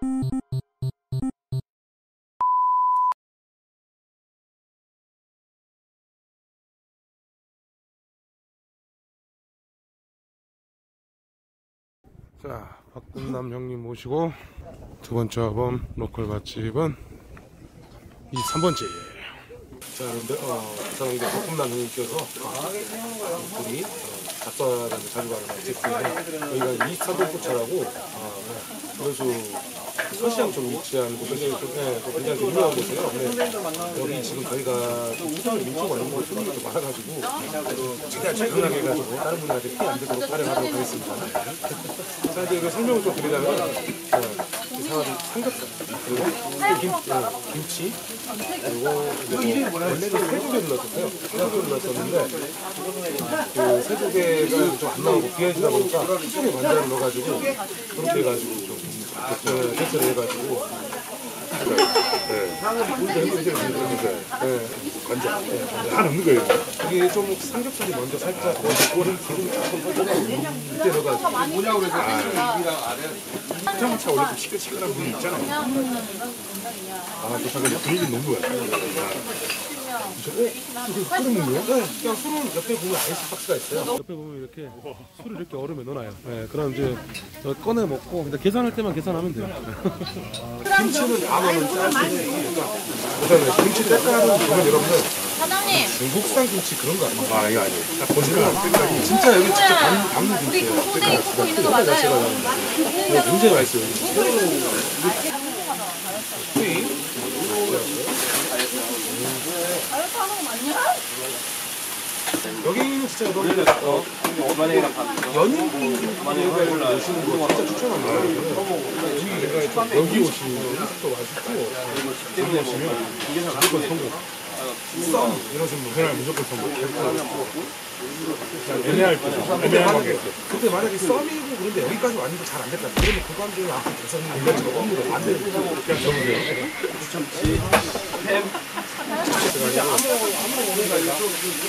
자, 박근남 형님 모시고 두 번째 앨범 로컬 맛집은 이 3번째예요. 자, 그런데 어, 이제 박근남 형님께서 어, 우리 어, 작사라는 자주 가는 맛집인데 여기가 24번 포차라고 어, 그래서 서시장 좀 위치한 곳 굉장히 좀, 네, 또 굉장히 좀 유명한 곳이에요. 근데 여기 지금 저희가 좀 추천을 민초가 있는 곳이 좀 많아가지고 최대한 적응하게 해가지고 다른 분들한테 피해 안 되도록 촬영하도록 하겠습니다. 자, 이제 설명을 좀 드리자면, 어, 이 사람이 삼겹살, 그리고 김, 어, 김치, 그리고 이제 뭐 원래는 새조개를 넣었었어요. 새조개를 넣었었는데, 그 새조개가 좀 안 나오고 귀해지다 보니까 수송에 관자를 넣어가지고, 그렇게 해가지고 좀, 그, 대처를 해가지고, 네. 네. 관자. 네. 다 넣는 거예요. 이게 좀 삼겹살이 먼저 살짝 먼저 고른 기름 조금 넣어가지고. 뭐냐고 그래서 포장마차 원래 좀 시끌시끌한 분이 있잖아요. 아, 저 잠깐 분위기 너무 좋아요. 먹는 거예요? 네. 그냥 술은 옆에 보면 아이스 박스가 있어요. 옆에 보면 이렇게 술을 이렇게 얼음에 넣어놔요. 네, 그럼 이제 저 꺼내 먹고 근데 계산할 때만 계산하면 돼요. 아, 김치는 다 넣으면 짤수 있으니까. 그다음에 김치 때깔은 보면 여러분들 사장님, 중국산 김치 그런 거 아니에요? 아, 이거 아니에요. 딱 보시면 진짜 여기 직접 담, 담는 우리 김치예요. 군부대 입고 있는 거 맞아요. 네, 굉장히 맛있어요. 수익. 진짜 여러분들 어, 연인분들을 오시는 거 진짜 추천합니다. 여기 여기 오시면 음식도 맛있고 여기 오시면 무조건 성공. 썸 이러신 분 그냥 무조건 성공. 애매할 때, 애매하게. 그때 만약에 썸이고 그런데 여기까지 왔는데 잘 안 됐다. 그러면 그 관계가 앞으로 개선이 안 될지가 없는 안 돼요. 그냥 적으세요.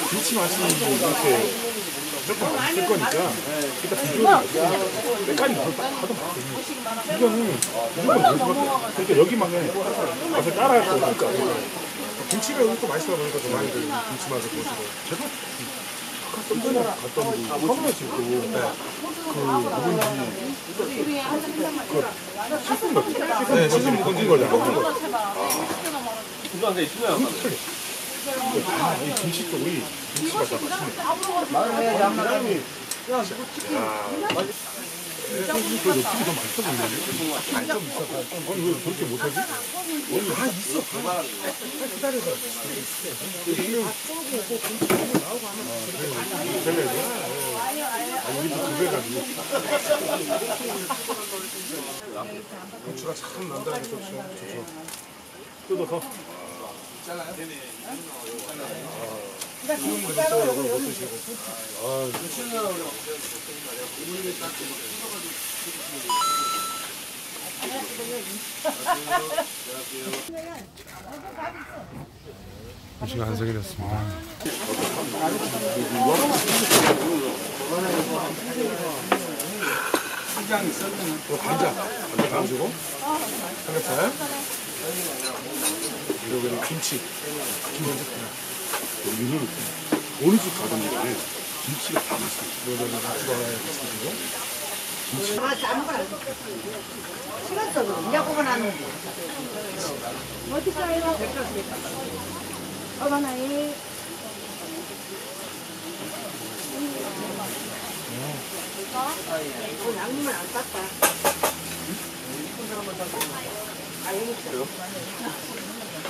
김치 맛이 이렇게 조금 맛있을 거니까 일단 비주얼이 맛있고 색깔이 더 봐도 맛있어요. 이거는 무조건. 그러니까 여기만의 맛을 따라할 거 없으니까. 김치가 여기 또 맛있다 보니까 좀 많이들 김치 맛을 보시고. 제가 좀 전에 갔던 그 서문에 집도 그 누군지 시즌 거 네, 시즌 묵은 거잖아요. 거. 아, 이 김치 쪽이 김치가 다 맛있네. 그 높이가 더 맛있어 보이는데? 아니, 좀 있어. 아니, 왜 그렇게 못하지? 한 있어. 기다려서. 아니, 우리도 두배 가지고. 고추가 참 난다는 게 좋죠. 좋죠. 뜯어서. 음식 완성이 됐습니다. 삼겹살, 여기는 김치, 여기는 어느 집 가든지 김치가 다 맛있어요. 여기는 있으시고 시간 속으로 야구만 하는 거. 어디 가요? 어머나이. 어, 양념을 안 땄다. 아, 여기 있어. 야, 한 몰라.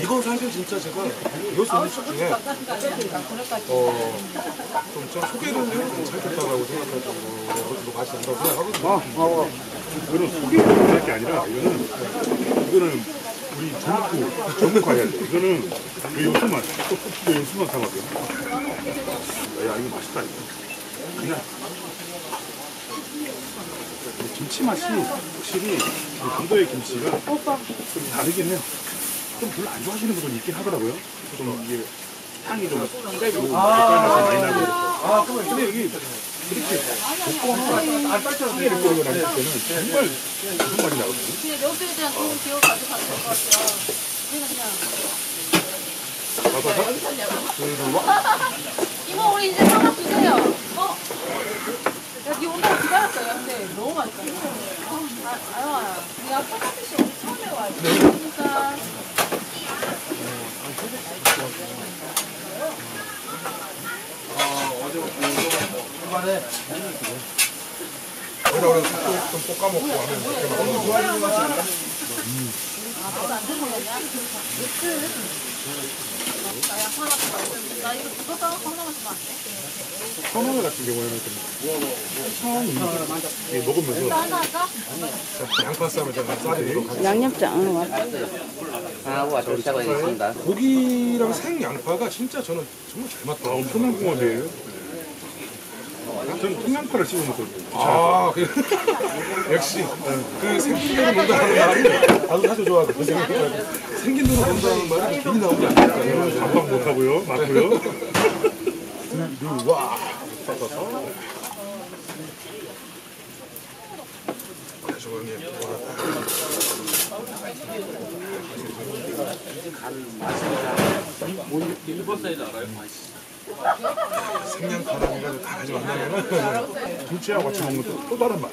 이건 사실 진짜 제가 요새 음식 중에 어, 좀 좀 소개를 해도 괜찮겠다라고 생각할 정도로 맛이 난다고 생각하거든요. 아, 아, 아. 이거는 소개를 할게 아니라, 이거는, 이거는 우리 전국구 전국화 해야 돼. 이거는 왜 요수만 또 요수만 사거든. 야 이거 맛있다 이거. 그냥 이 김치 맛이 확실히 이 강도의 김치가 좀 다르긴 해요. 좀 별로 안 좋아하시는 분들 있긴 하더라고요. 좀 이게 향이 좀 세고 색깔 맛이 많이 나고. 아, 근데 여기 이렇게 볶거나 찌개를 끓이거나 할 때는 정말 무슨 맛이 나거든요. 그냥 여기에 대한 좋은 기억 가져가면 될것 같아요. 그냥 그냥. 이모 우리 이제 하나 주세요. 어? 여기 온다고 기다렸어요. 근데 너무 맛있다. 아, 아유, 내가 토마토씨 오늘 처음에 와요. 그러니까. 이렇게 먹으면서. 양념장 어, 하고 도시하고 있습니다. 고기랑 생 양파가 진짜 저는 정말 잘 아, 맞더라고요. 엄청난 궁합이에요. 저는 통양파를 씹어 먹거든요. 아, 그, 역시 그 생긴 대로 논다는 말이 나도 사실 좋아하고 그 생긴 대로 생긴 대로 논다는 말이 괜히 나오지 않을까요? 반박 못하고요. 맞고요. 와, 저거 생양 바람 해가지고 다 가져왔냐면은 김치하고 같이 먹는 또, 또 다른 맛.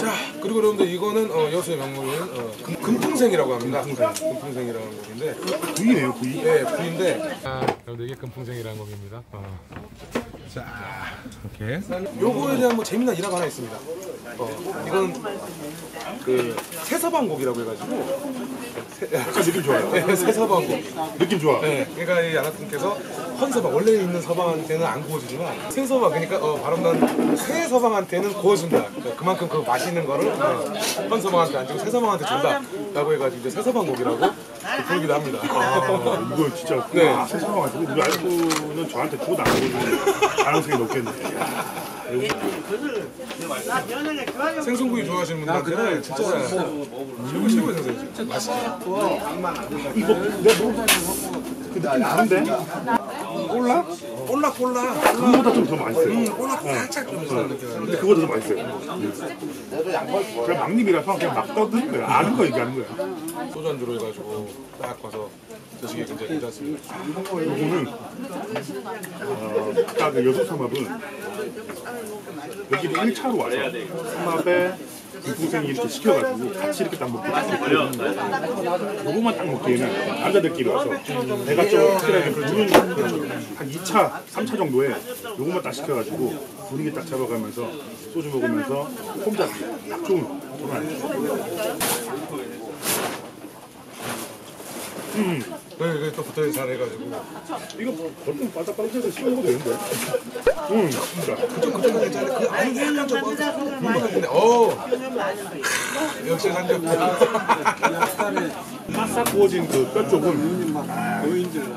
자 그리고 여러분들 이거는 어, 여수의 명물인 어, 금, 금풍생이라고 합니다. 금풍생 이라는 곡인데 구이네요, 구이. 네, 부인데. 아, 여러분들 이게 금풍생이라는 곡입니다. 어. 자, 이렇게. 요거에 대한 뭐 재미난 일화가 하나 있습니다. 어, 이건 그 새서방곡이라고 해가지고. 약간 느낌 좋아요. 네, 새서방곡. 느낌 좋아. 네, 그러니까 이 양아님께서 헌서방 원래 있는 서방한테는 안 구워주지만 새서방 그러니까 어, 바람난 새 서방한테는 구워준다. 그러니까 그만큼 그 맛있는 거를 어, 헌서방한테 안 주고 새 서방한테 준다라고 해가지고 이제 새서방곡이라고 부르기도 합니다. 아, 이거 진짜 네. 아, 세상에 가지고 우리 와이프는 저한테 안 먹어주는 가능성이 높겠네. 생선구이 좋아하시는 분들한테는 진짜 최고 최고의 생선 진짜 맛있어요. 이거 내가 먹어본 그 느낌 다른데? 꼴라? 꼴라 꼴라 그거보다 좀 더 맛있어요. 음, 꼴라 살짝 좀 비슷한 느낌 근데 그거보다 더 맛있어요. 그냥 막님이라서 그냥 막 떠드는 거야. 아는 거 얘기하는 거야. 소주 안주로 해가지고 딱 와서 드시기 굉장히 괜찮습니다. 요거는 어, 아까 그 여섯 삼합은 여기 1차로 와서 삼합에 동생이 이렇게 시켜가지고 같이 이렇게 딱 먹고 요거만 딱 먹기에는 남자들끼리 와서 배가 좀 확실하게 부른 한 2차, 3차 정도에 요거만 딱 시켜가지고 분위기 딱 잡아가면서 소주 먹으면서 혼자 딱 좋은 그런 아니죠. 음, 네, 이게 또 붙어 잘해가지고. 이거 보통 바삭바삭해서 씹어 먹어도 되는데. 음, 진짜. 그쪽 그쪽은 괜찮은데 그 안에 약간 좀 근데 어 역시 삼겹 바싹 구워진 그 뼈 쪽은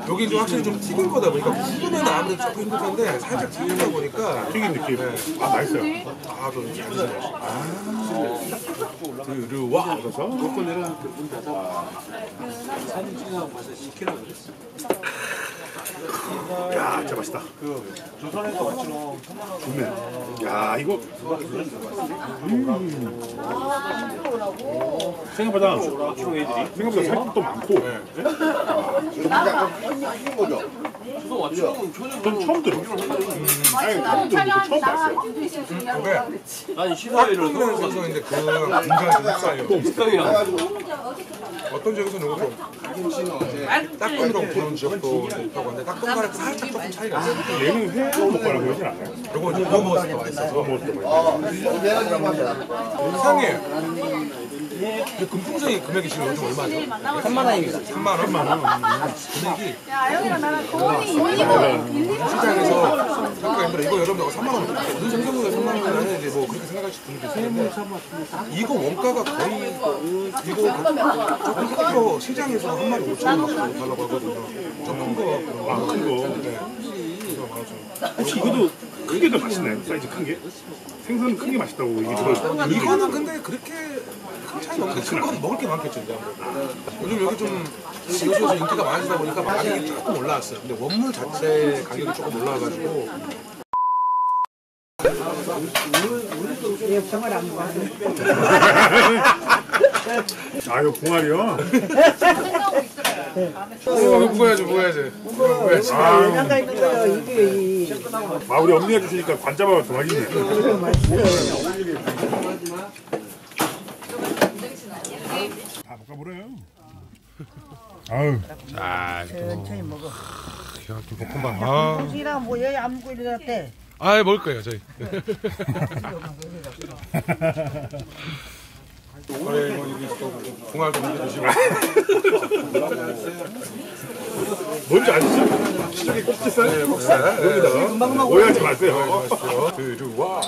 여기 좀 확실히 좀 튀긴 거다 보니까 구우면 아무래도 조금 힘들 텐데 살짝 튀기다 보니까 튀긴 느낌. 아, 맛있어요. 아 좀 잘 아 들어와 그래서 야, 진짜 맛있다. 좋네. 야, 이거. 음. 생각보다 생각보다 살도 많고. 전 처음 들어. 아니, 처음 들어. 처음 봤어요. 아니 시사회를 생선인데 그 인간이 좀 흡사해요? 어떤 지역에서 누가 좀 따끔이라고 부르는 지역도 있다고 하는데 따끔과는 살짝 조금 차이가 있어요. 얘는 회 먹거나 그러진 않아요. 이제 구워 먹었을 때 맛있어서. 이상해. 근데 금풍성이 금액이 지금 요즘 얼마죠? 3만 원입니다. 3만 원? 3만 원. 금액이 야 형이랑 나랑 돈이 일리고 시장에서 여러분들 3만 원 어느 생선보다 3만 원이라는 이제 뭐 그렇게 생각하실 분들도 있는데 이거 원가가 거의 이거 조금 큰거 시장에서 한 마리 5천 원 달라고 하거든요. 좀큰 거. 아, 큰 거. 네. 혹시 이것도 크게 더 맛있나요? 사이즈 큰 게? 생선은 큰게 맛있다고 얘기 들어요. 이거는 근데 그렇게 큰 차이가 없는데 큰건 먹을 게 많겠죠 이제. 요즘 여기 좀 이곳에서 인기가 많아지다 보니까 가격이 조금 올라왔어요 근데 원물 자체 가격이 조금 올라와가지고 아, 이거 봉알이요? 생각하고 있어요. 어 이거 먹어야지 먹어야지 이거 먹어야지 아, 나가 있는 거요. 이게 아, 우리 언니가 주시니까 관자바가 더 맛있네. 다 볶아버려요. 아유, 천천히 먹어. 기가 막힌 볶음밥 아, 뭐 여기 안 먹고 이랬대. 아 먹을 거예요 저희 그래 뭐 먹여주시고 뭔지 아시죠? 시중에 꼭지살? 네, 목살 여기다가 오해하지 마세요. 들어와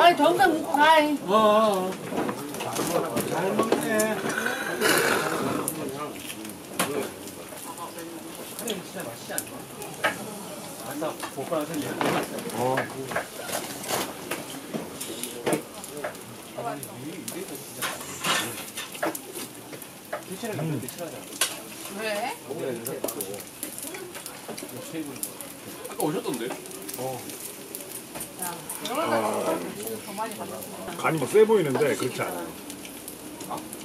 아니 정답 묻고 가 잉. 왜? 간이 뭐세 보이는데 그렇지 않아요.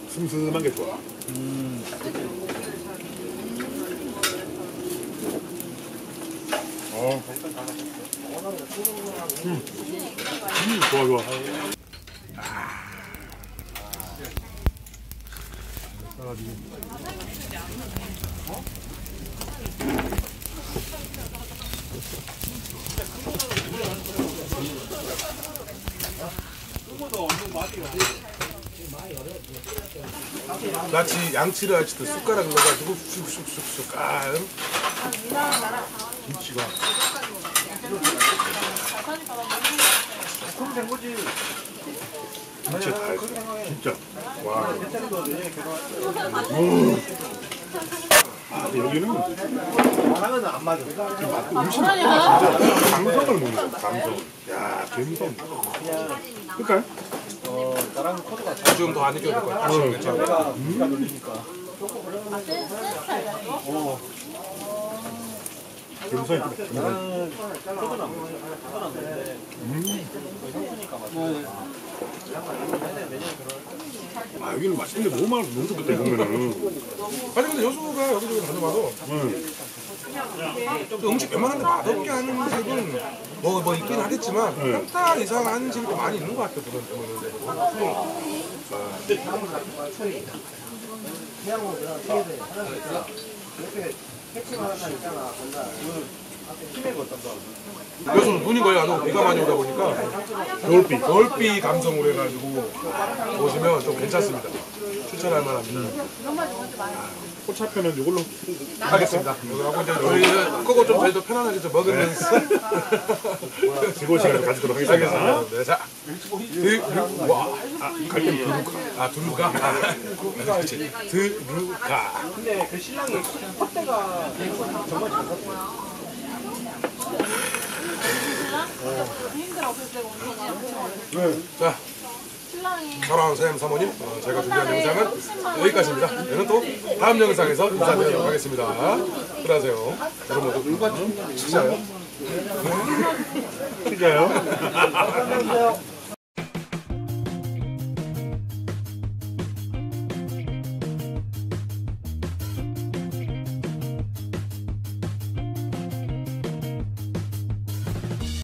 슴슴한 게 좋아. 어. 음. 음, 좋아 좋아. 마치 양치를 할 때도 숟가락 넣어가지고 쑥쑥쑥쑥 아 응? 김치가. 진짜 다 했어. 진짜. 와. 오. 아, 여기는 감성을 먹는 거야, 감성. 야, 감성. 그러니까. 좀더안 익혀도 될것 같아요 지금 감성이 감성. 아, 여기는 맛있는 게 너무 많아, 너무 좋겠다, 이러면은. 아니 근데 여수가 여기저기 다녀봐도 응. 또 음식 웬만한 데 맛없게 하는 집은 뭐, 뭐 있긴 하겠지만 평타 이상 하는 집이 또 많이 있는 것 같아요 그런 때문에 여 수는 눈이 거의 안 오고 비가 많이 오다 보니까 겨울비 겨울비 감성으로 해가지고 오시면 좀 괜찮습니다. 추천할 만합니다 포차편은 이걸로 하겠습니다. 이거 하고 이제 저희 그거 좀 저희도 편안하게 좀 먹으면서. 즐거운 시간을 가지도록 하겠습니다. 알겠습니다. 네, 자 아, 두루카. 아 아, 그렇지 드루가 힘들어 없을 때 엄청 자 신랑이 사랑하는 사장님 사모님 어, 제가 준비한 영상은 여기까지입니다 저는 또 다음 영상에서 인사드리도록 하겠습니다 들어가세요 여러분 모두 식사요 진짜요?